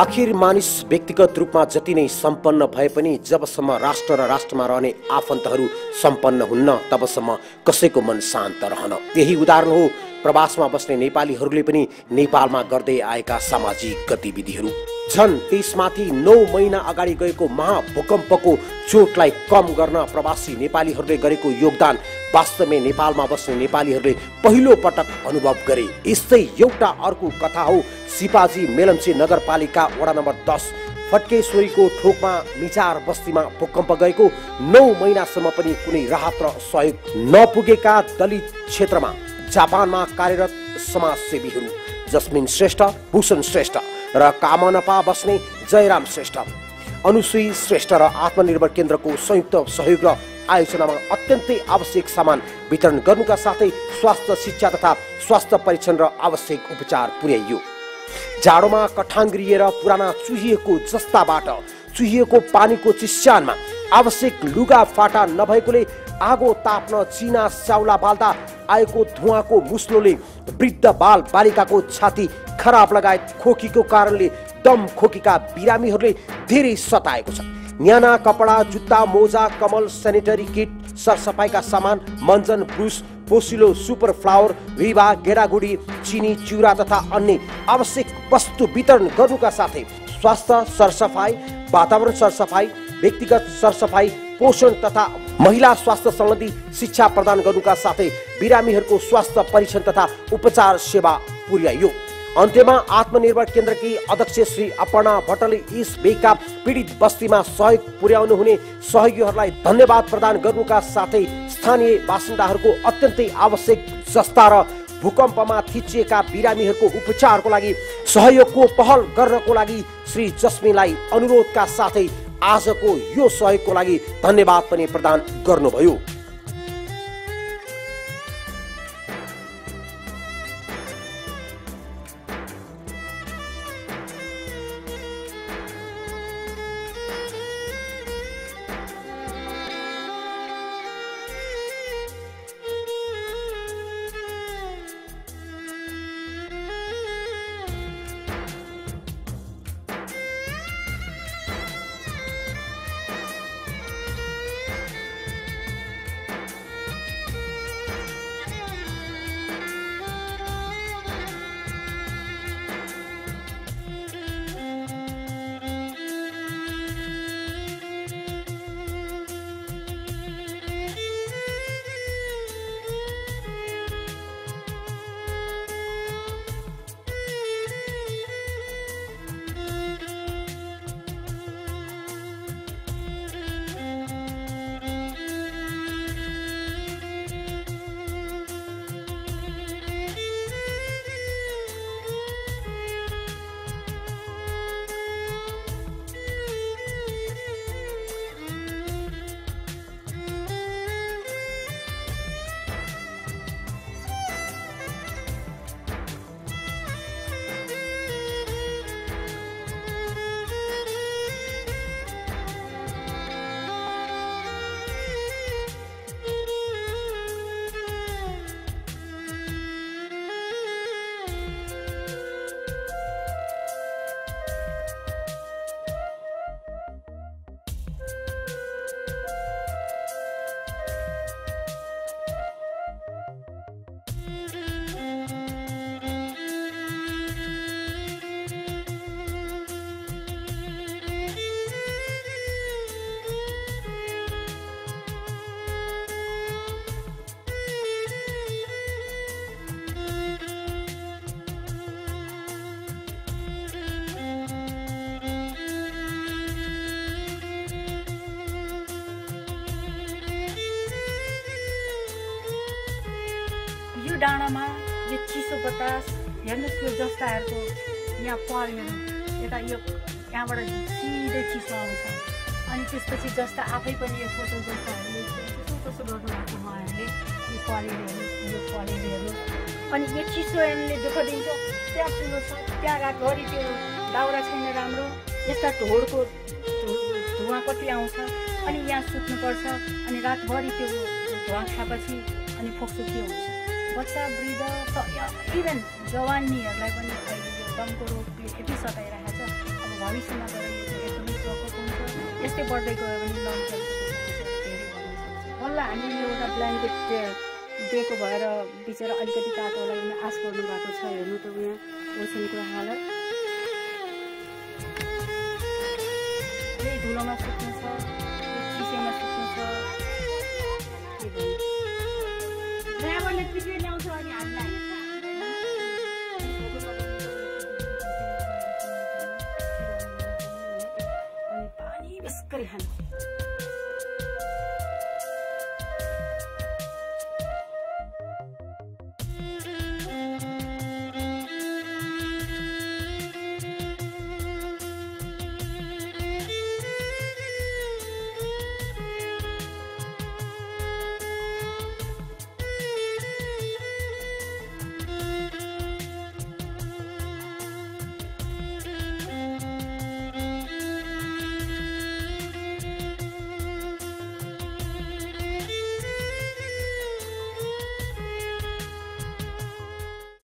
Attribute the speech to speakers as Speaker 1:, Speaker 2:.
Speaker 1: आखिर मानिस व्यक्तिगत रूपमा जति नै सम्पन्न भए पनि जबसम्म राष्ट्र र राष्ट्रमा रहने आफन्तहरू सम्पन्न हुन्न तबसम्म कसैको मन शान्त रहन। यही उदाहरण हो प्रवासमा बस्ने नेपालीहरूले पनि नेपालमा गर्दै आएका सामाजिक गतिविधिहरू। झन् त्यसमाथि नौ महिना अगाडि गएको महाभूकम्पको चोटलाई कम गर्न प्रवासी नेपालीहरूले गरेको योगदान वास्तवमै नेपालमा बस्ने नेपालीहरूले पहिलो पटक अनुभव गरे। यस्तै एउटा अर्को कथा हो सिपाजी मेलम्ची नगरपालिका वडा नम्बर दस। फटकेश्वरीको ठोकमा मिचार बस्तीमा भूकम्प गएको। नौ महिनासम्म पनि कुनै राहत र सहयोग नपुगेका दलित क्षेत्रमा जापानमा कार्यरत समाजसेवीहरू जस्मिन श्रेष्ठ भूषण श्रेष्ठ। र कामनपा बस्ने जयराम श्रेष्ठ। अनुसुई श्रेष्ठ र आत्मनिर्भर केन्द्रको संयुक्त सहयोग र आयोजनामा अत्यन्तै आवश्यक सामान वितरण गर्नुका साथै स्वास्थ्य शिक्षा तथा स्वास्थ्य परीक्षण र आवश्यक उपचार पुर्याइयो। जाडोमा कठाङ्ग्रिएर पुराना चुहिएको जस्ताबाट चुहिएको पानीको चिस्यानमा आवश्यक लुगा फाटा नभएकोले आगो ताप्न चिना स्याउला बाल्दा आएको धुवाको मुस्लोले वृद्ध बाल बालिकाको छाती खराब लगायत खोकीको कारणले दम खोकीका बिरामीहरूले धेरै सताएको छ। न्याना कपडा जुत्ता मोजा कमल सेनिटरी किट सरसफाइका सामान मञ्जन ब्रुस पोसिलो सुपर फ्लावर विवाह गेडागुडी चिनी चिउरा तथा अन्य आवश्यक वस्तु वितरण गर्नुका साथै स्वास्थ्य सरसफाइ वातावरण सरसफाइ व्यक्तिगत सरसफाइ पोषण तथा महिला स्वास्थ्य सम्बन्धी शिक्षा प्रदान गर्नुका साथै बिरामीहरूको स्वास्थ्य परीक्षण तथा उपचार सेवा पुर्याइयो। अन्त्यमा आत्मनिर्भर केन्द्रकी अध्यक्ष श्री अपर्णा भट्टले यस बेका पीडित बस्तीमा सहयोग पुर्याउनु हुने सहयोगीहरूलाई धन्यवाद प्रदान गर्नुका साथै स्थानीय बासिन्दाहरूको अत्यन्तै आवश्यक जस्ता र भूकम्पमा थिचिएका बिरामीहरूको उपचारको लागि सहयोगको पहल गर्नको लागि श्री जस्मीलाई अनुरोधका साथै आजको यो सहयोगको लागि धन्यवाद पनि प्रदान गर्नुभयो।
Speaker 2: डाँडामा यो चिसो बतास हेर्नुहोस् यो जस्ताहरूको यहाँ पालहरू यता यो यहाँबाट सिधै चिसो आउँछ। अनि त्यसपछि जस्ता आफै पनि यो फोटो जस्ताहरूले कसो कसो गर्नुभएको उहाँहरूले यो हेर्नुहोस् यो हेर्नुहोस् अनि यो चिसो यसले दुःख दिन्छ। त्यहाँ ठुलो छ त्यहाँ रातभरि त्यो दाउरा छैन राम्रो। यस्ता ढोडको धुवा कति आउँछ। अनि यहाँ सुत्नुपर्छ। अनि रातभरि त्यो धुवा खाएपछि अनि फोक्सो के हुन्छ? बच्चा वृद्ध त इभन जवानीहरूलाई पनि अहिले यो दमको रोगले यति सताइरहेको छ। अब भविष्यमा गएर एकदमै प्रकोप हुन्छ। यस्तै बढ्दै गयो भने लङ बल्ल हामीले एउटा ब्ल्याङ्केट दिएको भएर बिचरा अलिकति तातो होला आश गर्नु भएको छ। हेर्नु त यहाँ ओसनको हालत। स्क्रहण